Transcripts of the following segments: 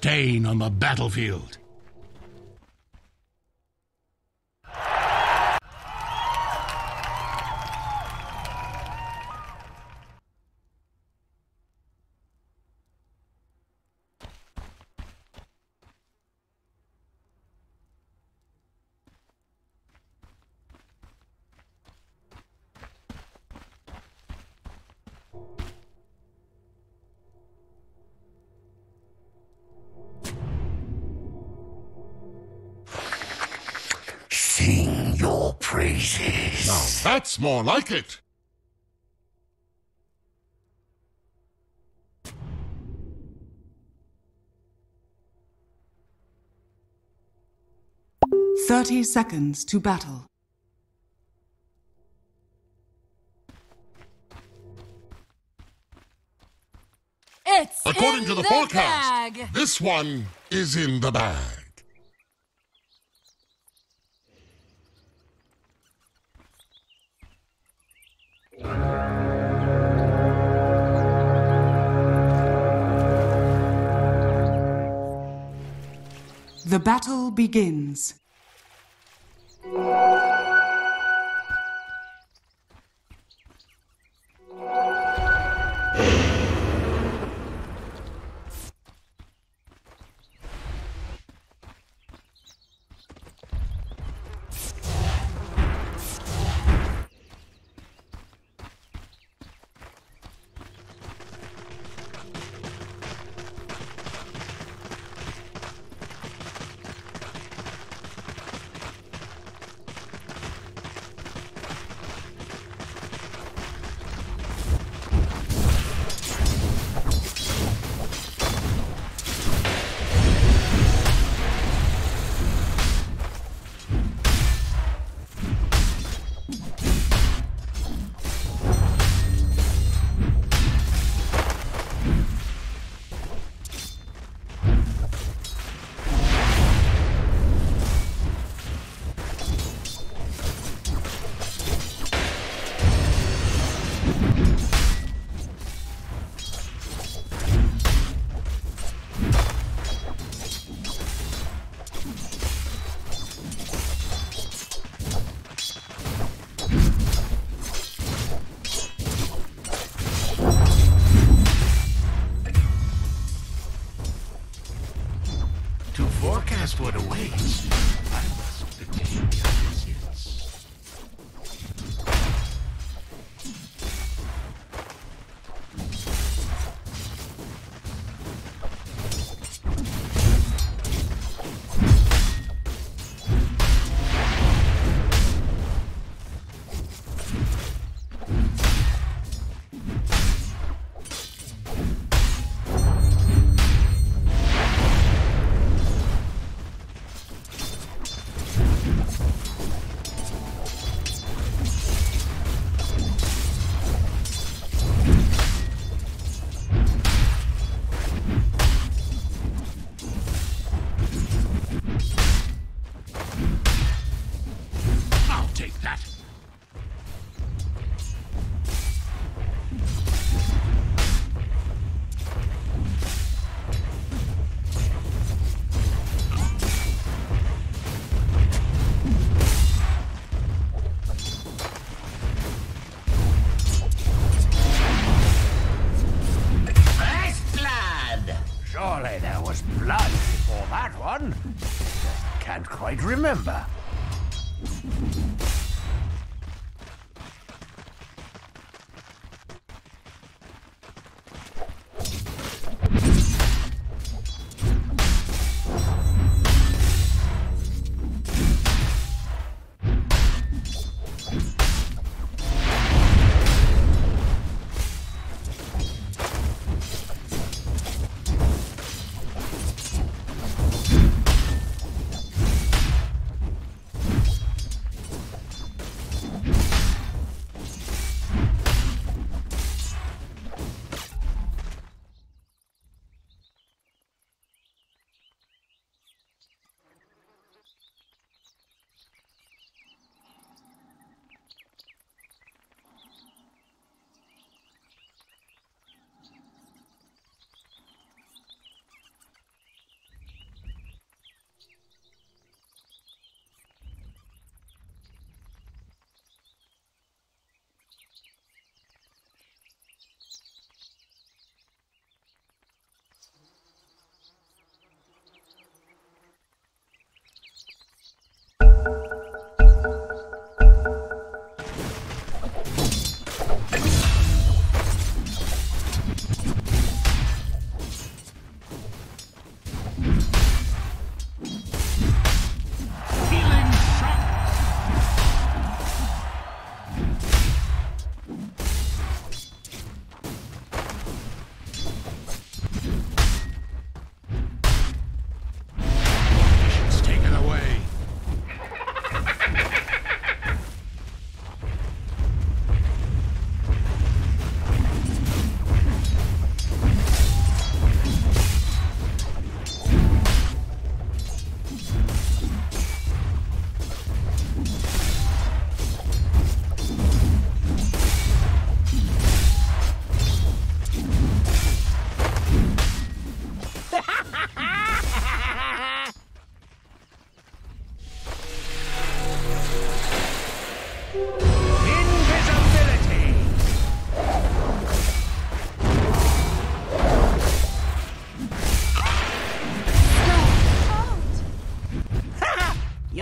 stain on the battlefield. That's more like it. Thirty seconds to battle. It's According in to the, the forecast, bag. this one is in the bag. The battle begins.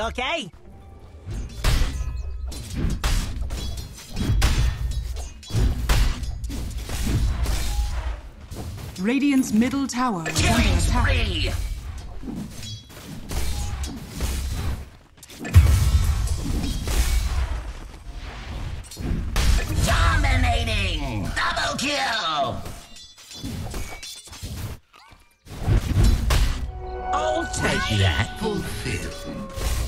Okay? Radiant's middle tower is under attack. Dominating! Double kill! I'll take that. Fulfilled.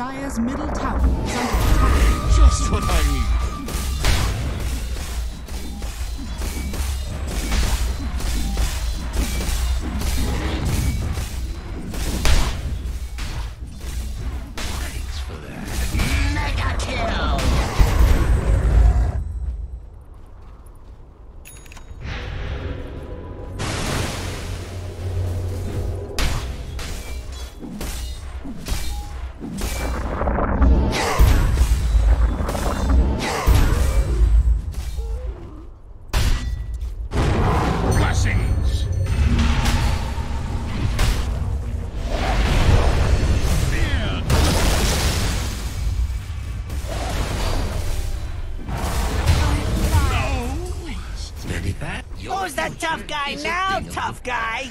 Dire's middle tower is under attack. Just what I guy?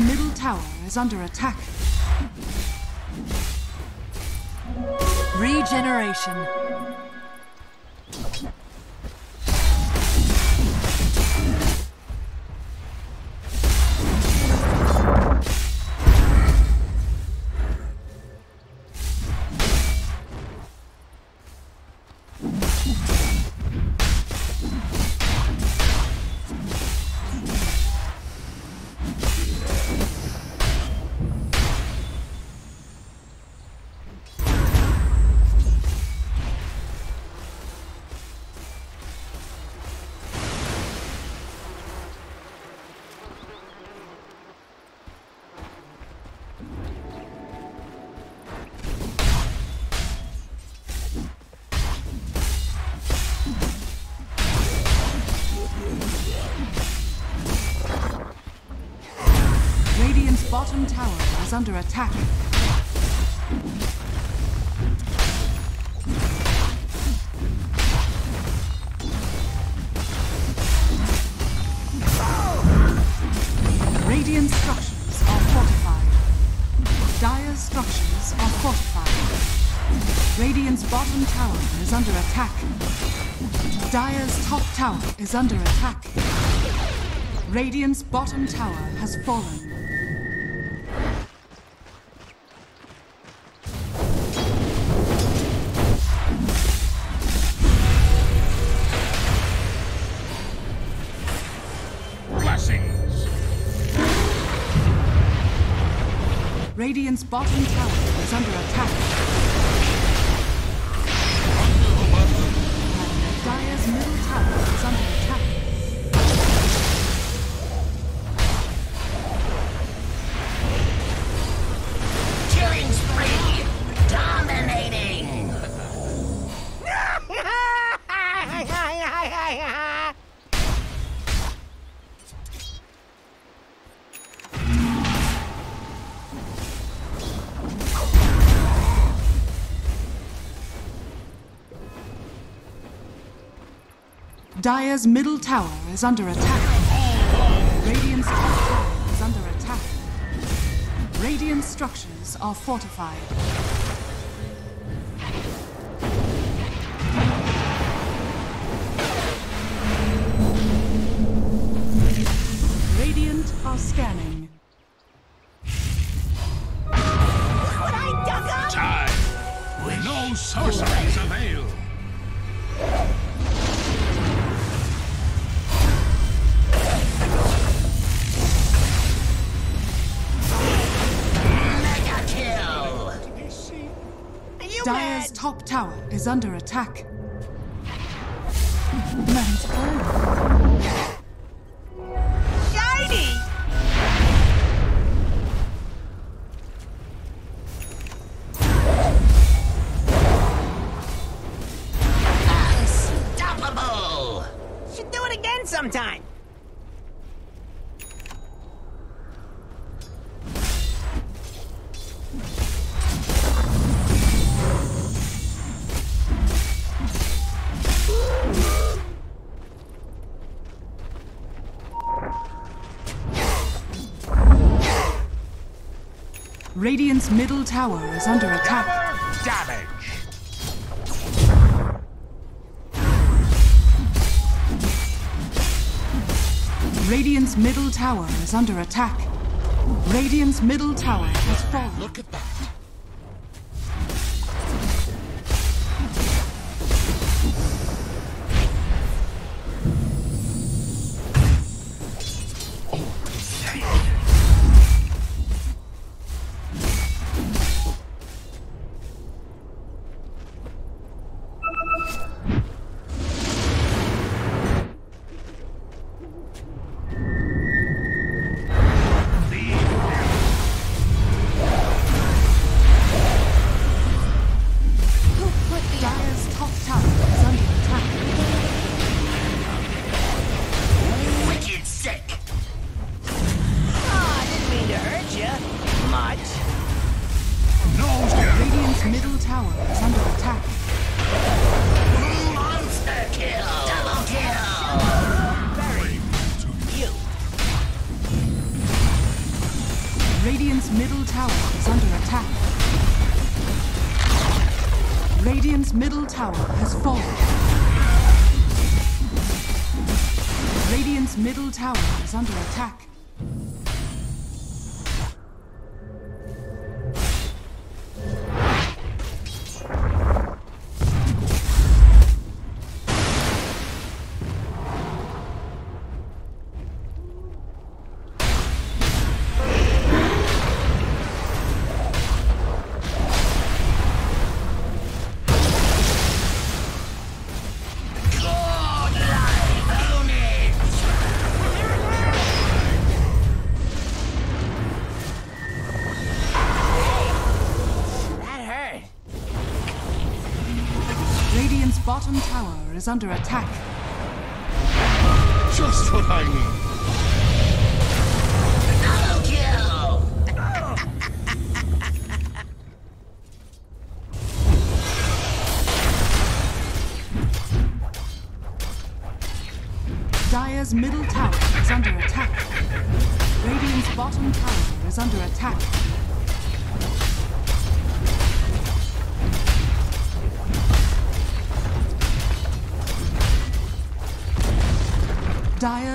Middle tower is under attack. Regeneration. Bottom tower is under attack. Radiant structures are fortified. Dire structures are fortified. Radiant's bottom tower is under attack. Dire's top tower is under attack. Radiant's bottom tower has fallen. Bottom Dire's middle tower is under attack. Radiant's top tower is under attack. Radiant structures are fortified. Radiant are scanning. Top tower is under attack. Man's. Shiny! Unstoppable! Should do it again sometime. Radiant's middle tower is under attack. Damage! Radiant's middle tower is under attack. Radiant's middle tower has fallen. Look at that. Bottom tower is under attack. Just what I need.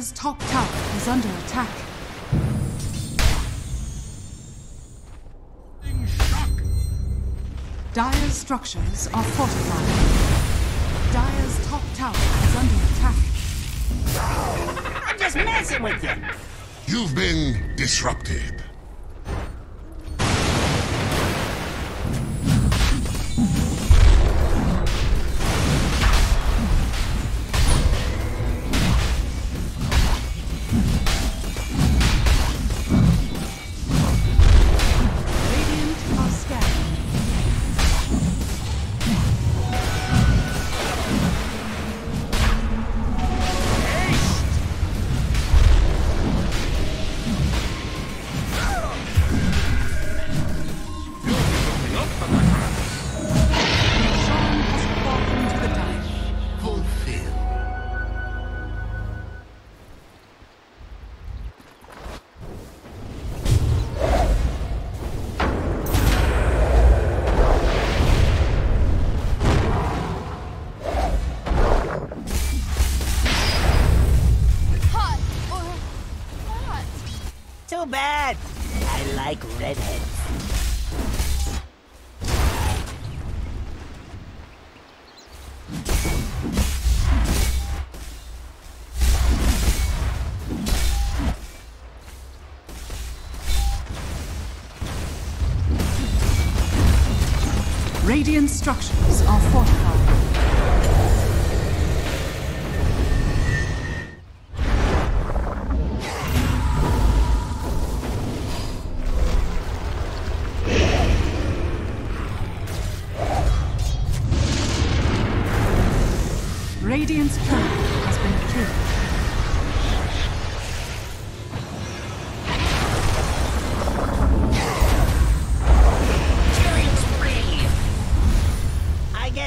Dire's top tower is under attack. Shock. Dire's structures are fortified. Dire's top tower is under attack. I'm just messing with you. You've been disrupted.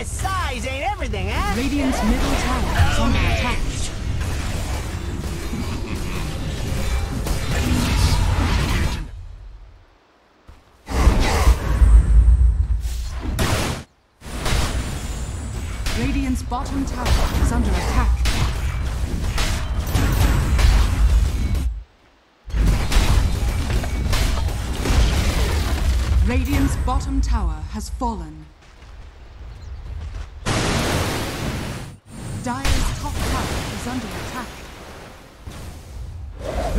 Guess size ain't everything, huh? Radiant's middle tower is under attack. Radiant's bottom tower is under attack. Radiant's bottom tower has fallen.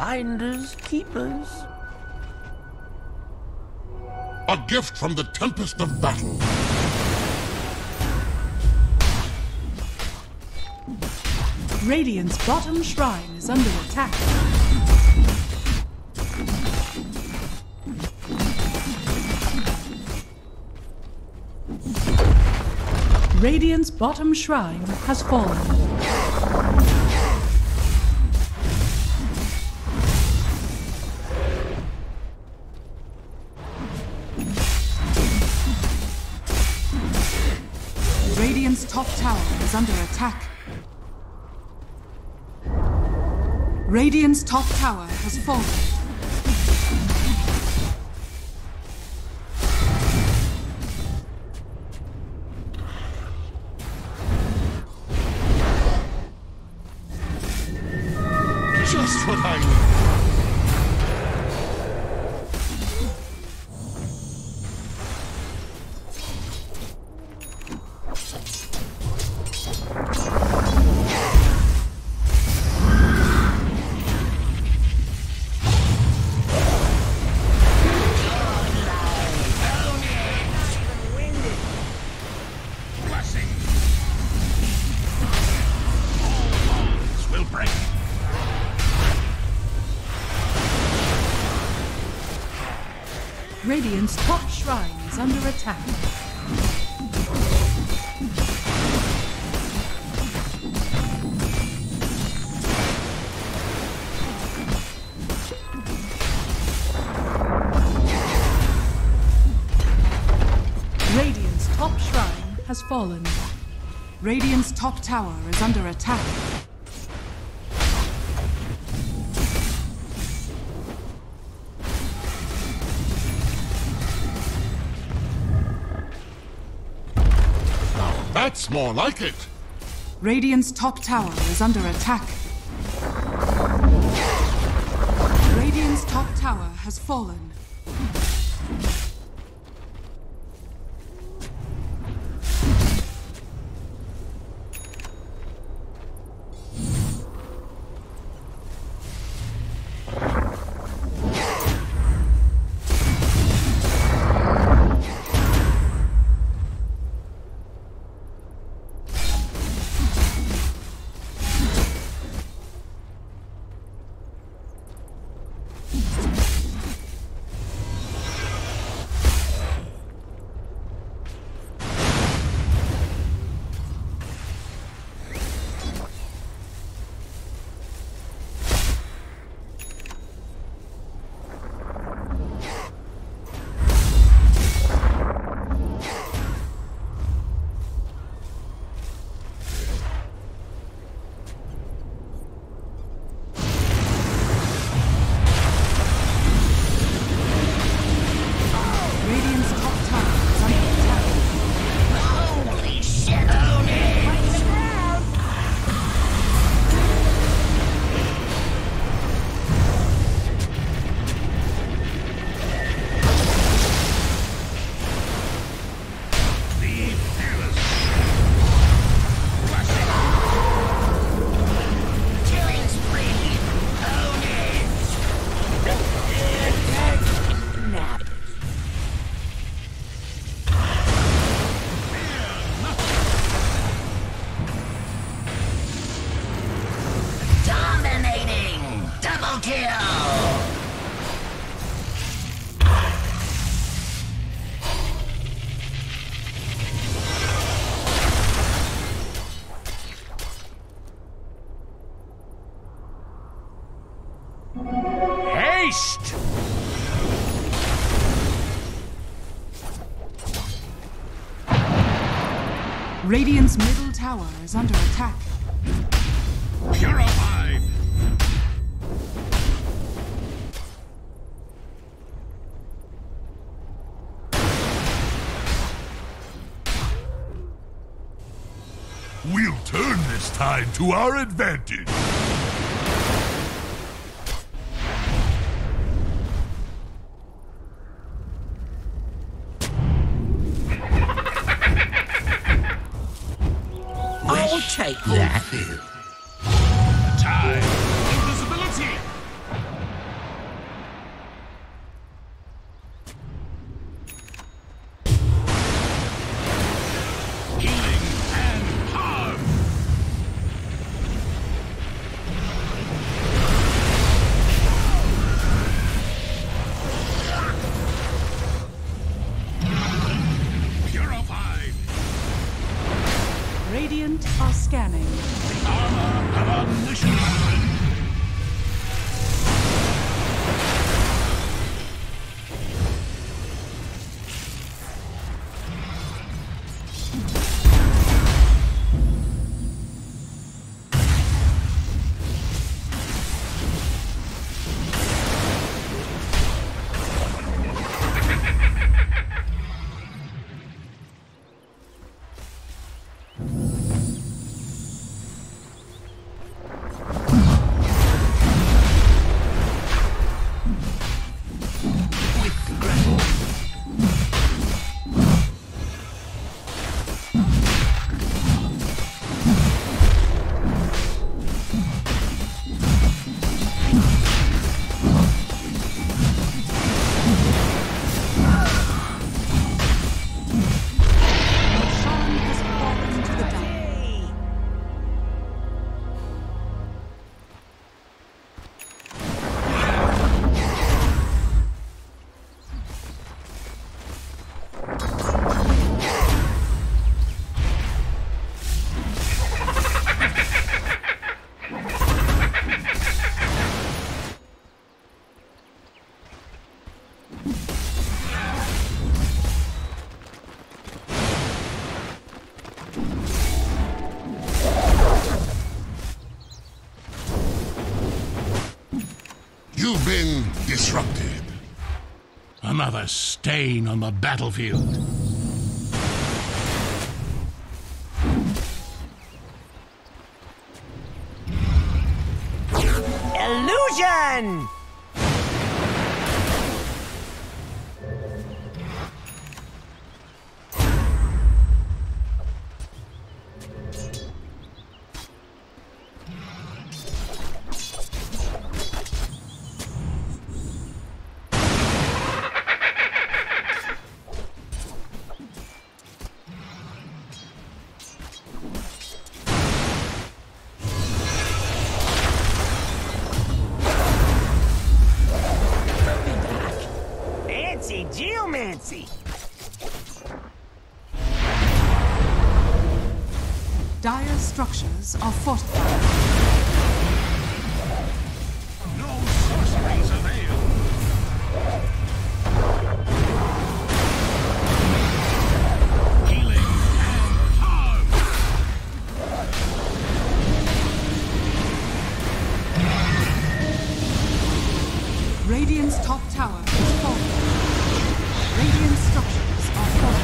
Finders, keepers. A gift from the tempest of battle. Radiant's bottom shrine is under attack. Radiant's bottom shrine has fallen. Tower is under attack. Radiant's top tower has fallen. Radiant's top shrine is under attack. Radiant's top shrine has fallen. Radiant's top tower is under attack. More like it. Radiant's top tower is under attack. Radiant's top tower has fallen. Tower is under attack. We'll turn this tide to our advantage. That. You've been disrupted. Another stain on the battlefield. Illusion! are fortified. Radiant's top tower is falling. Radiant structures are falling.